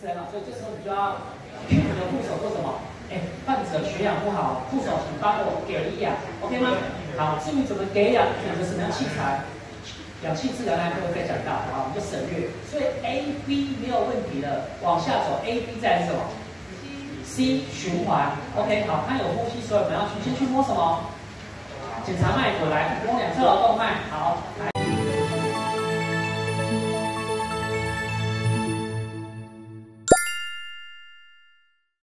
所以这时候你就要 Q 你的护手做什么？哎，患者血氧不好，护手请帮我给氧，OK 吗？好，至于怎么给氧，选择什么器材，氧气治疗呢，就会再讲到，好，我们就省略。所以 A、B 没有问题的，往下走，A、B 再是什么？C 循环，OK，好，他有呼吸，所以我们要去先去摸什么？检查脉搏，来摸两。